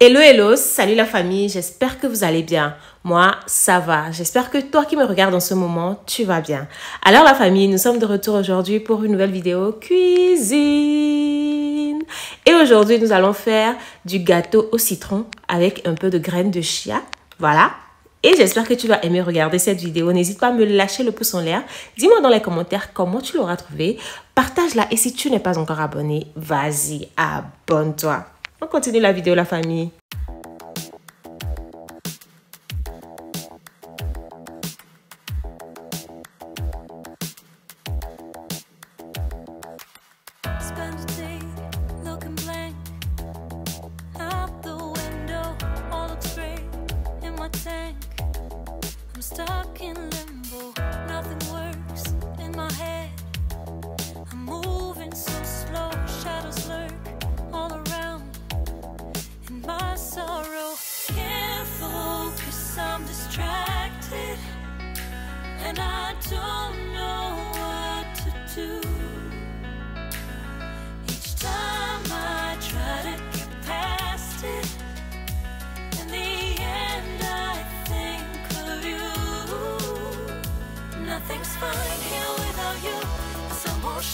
Hello, hello, salut la famille, j'espère que vous allez bien. Moi, ça va. J'espère que toi qui me regardes en ce moment, tu vas bien. Alors la famille, nous sommes de retour aujourd'hui pour une nouvelle vidéo cuisine. Et aujourd'hui, nous allons faire du gâteau au citron avec un peu de graines de chia. Voilà. Et j'espère que tu vas aimer regarder cette vidéo. N'hésite pas à me lâcher le pouce en l'air. Dis-moi dans les commentaires comment tu l'auras trouvé. Partage-la et si tu n'es pas encore abonné, vas-y, abonne-toi. On continue la vidéo, la famille.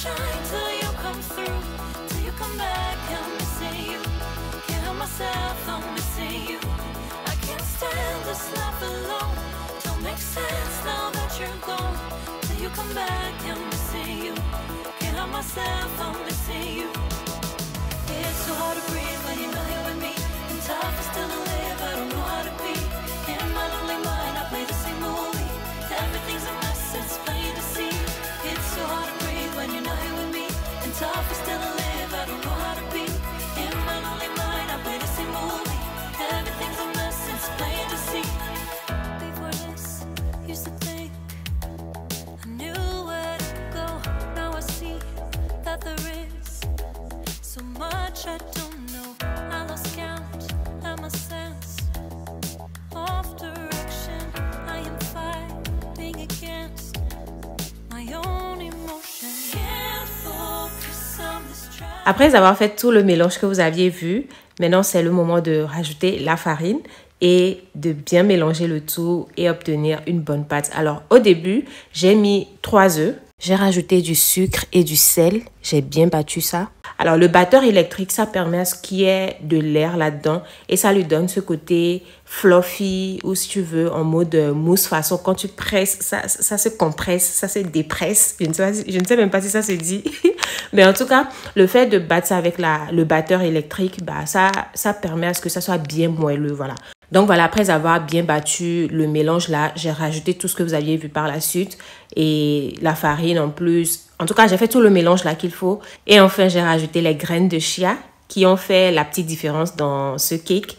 Shine till you come through, till you come back. I'm missing you. Can't help myself, I'm missing you. I can't stand this life alone. Don't make sense now that you're gone. Till you come back, I'm missing you. Can't help myself, I'm missing you. It's so hard to breathe when you're not here with me. And tough is still to live, I don't know how Après avoir fait tout le mélange que vous aviez vu, maintenant c'est le moment de rajouter la farine et de bien mélanger le tout et obtenir une bonne pâte. Alors au début, j'ai mis 3 œufs, j'ai rajouté du sucre et du sel, j'ai bien battu ça. Alors le batteur électrique, ça permet à ce qu'il y ait de l'air là-dedans et ça lui donne ce côté fluffy ou si tu veux en mode mousse façon quand tu presses, ça, se compresse, ça se dépresse. Je ne, sais même pas si ça se dit. Mais en tout cas, le fait de battre ça avec le batteur électrique, bah, ça, ça permet à ce que ça soit bien moelleux. Voilà. Donc voilà, après avoir bien battu le mélange là, j'ai rajouté tout ce que vous aviez vu par la suite et la farine en plus. En tout cas, j'ai fait tout le mélange là qu'il faut. Et enfin, j'ai rajouté les graines de chia qui ont fait la petite différence dans ce cake.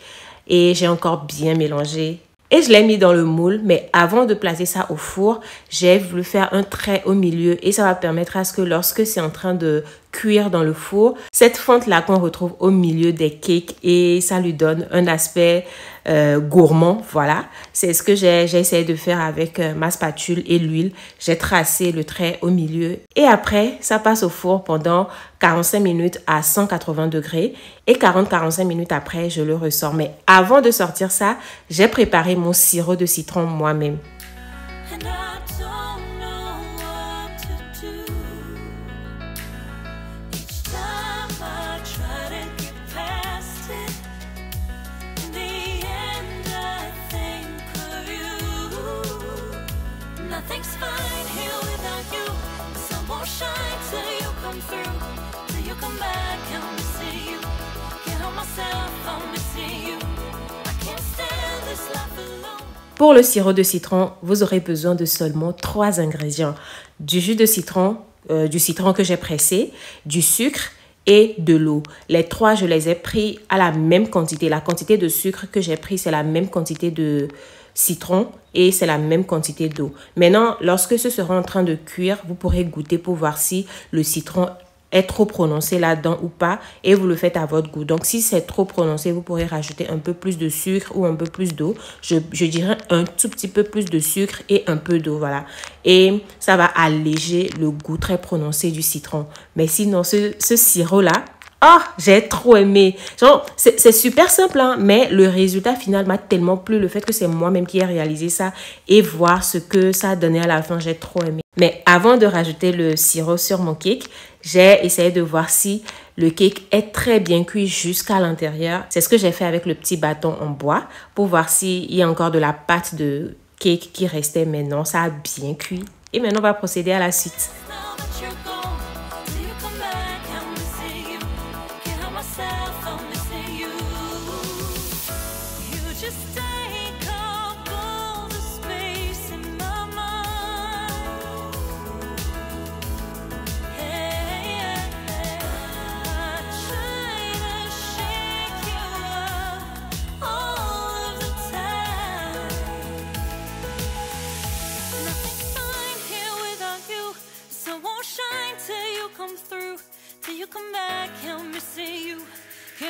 Et j'ai encore bien mélangé. Et je l'ai mis dans le moule, mais avant de placer ça au four, j'ai voulu faire un trait au milieu et ça va permettre à ce que lorsque c'est en train de cuire dans le four, cette fente-là qu'on retrouve au milieu des cakes et ça lui donne un aspect euh, gourmand, voilà. C'est ce que j'ai essayé de faire avec euh, ma spatule et l'huile. J'ai tracé le trait au milieu et après, ça passe au four pendant 45 minutes à 180 degrés et 40-45 minutes après, je le ressors. Mais avant de sortir ça, j'ai préparé mon sirop de citron moi-même. Pour le sirop de citron, vous aurez besoin de seulement trois ingrédients. Du jus de citron, euh, du citron que j'ai pressé, du sucre et de l'eau. Les trois, je les ai pris à la même quantité. La quantité de sucre que j'ai pris, c'est la même quantité de citron et c'est la même quantité d'eau. Maintenant, lorsque ce sera en train de cuire, vous pourrez goûter pour voir si le citron est trop prononcé là-dedans ou pas et vous le faites à votre goût. Donc si c'est trop prononcé, vous pourrez rajouter un peu plus de sucre ou un peu plus d'eau. Je, dirais un tout petit peu plus de sucre et un peu d'eau, voilà. Et ça va alléger le goût très prononcé du citron. Mais sinon, ce, ce sirop-là, Ah, j'ai trop aimé. C'est super simple, hein, mais le résultat final m'a tellement plu. Le fait que c'est moi-même qui ai réalisé ça et voir ce que ça a donné à la fin, j'ai trop aimé. Mais avant de rajouter le sirop sur mon cake, j'ai essayé de voir si le cake est très bien cuit jusqu'à l'intérieur. C'est ce que j'ai fait avec le petit bâton en bois pour voir s'il y a encore de la pâte de cake qui restait. Mais non, ça a bien cuit. Et maintenant, on va procéder à la suite. Myself, I'm missing you. You just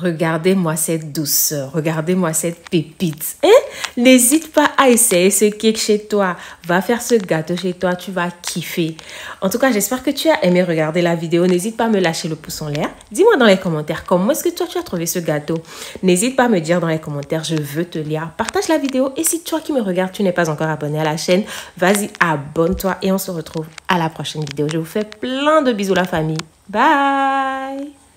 Regardez-moi cette douceur, regardez-moi cette pépite. Hein? N'hésite pas à essayer ce cake chez toi. Va faire ce gâteau chez toi, tu vas kiffer. En tout cas, j'espère que tu as aimé regarder la vidéo. N'hésite pas à me lâcher le pouce en l'air. Dis-moi dans les commentaires comment est-ce que toi tu as trouvé ce gâteau. N'hésite pas à me dire dans les commentaires, je veux te lire. Partage la vidéo et si toi qui me regardes, tu n'es pas encore abonné à la chaîne, vas-y, abonne-toi et on se retrouve à la prochaine vidéo. Je vous fais plein de bisous la famille. Bye